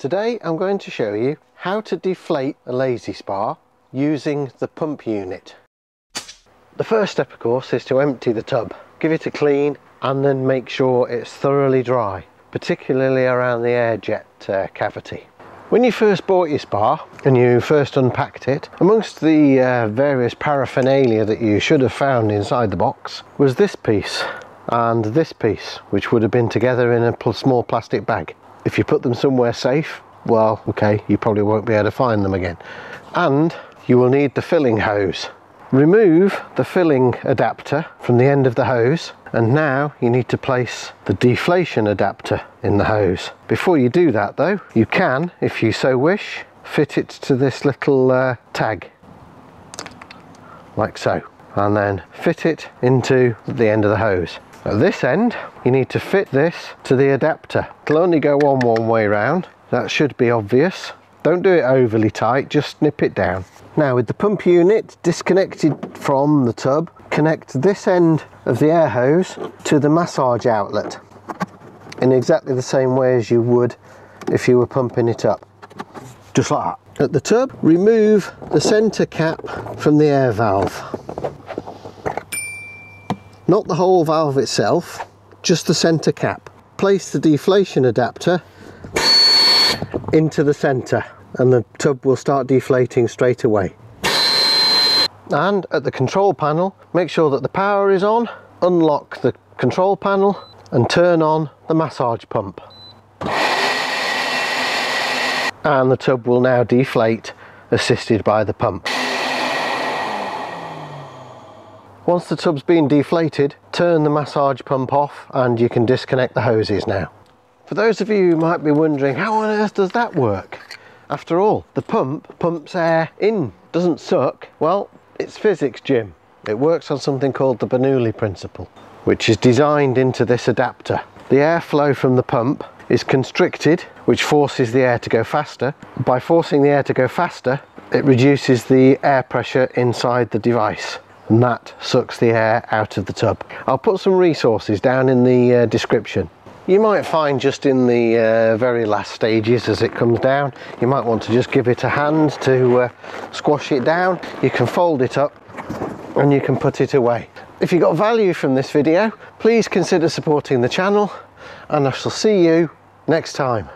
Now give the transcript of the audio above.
Today I'm going to show you how to deflate a Lay Z Spa using the pump unit. The first step of course is to empty the tub, give it a clean and then make sure it's thoroughly dry, particularly around the air jet uh, cavity. When you first bought your spa and you first unpacked it, amongst the uh, various paraphernalia that you should have found inside the box was this piece and this piece, which would have been together in a small plastic bag. If you put them somewhere safe, well, okay, you probably won't be able to find them again. And you will need the filling hose. Remove the filling adapter from the end of the hose and now you need to place the deflation adapter in the hose. Before you do that though, you can, if you so wish, fit it to this little uh, tag, like so, and then fit it into the end of the hose. At this end, you need to fit this to the adapter. It'll only go on one way round. That should be obvious. Don't do it overly tight, just snip it down. Now with the pump unit disconnected from the tub, connect this end of the air hose to the massage outlet in exactly the same way as you would if you were pumping it up. Just like that. At the tub, remove the centre cap from the air valve not the whole valve itself, just the center cap. Place the deflation adapter into the center and the tub will start deflating straight away. And at the control panel, make sure that the power is on, unlock the control panel and turn on the massage pump. And the tub will now deflate assisted by the pump. Once the tub's been deflated, turn the massage pump off and you can disconnect the hoses now. For those of you who might be wondering, how on earth does that work? After all, the pump pumps air in, doesn't suck. Well, it's physics, Jim. It works on something called the Bernoulli principle, which is designed into this adapter. The airflow from the pump is constricted, which forces the air to go faster. By forcing the air to go faster, it reduces the air pressure inside the device and that sucks the air out of the tub. I'll put some resources down in the uh, description. You might find just in the uh, very last stages as it comes down, you might want to just give it a hand to uh, squash it down. You can fold it up and you can put it away. If you got value from this video, please consider supporting the channel and I shall see you next time.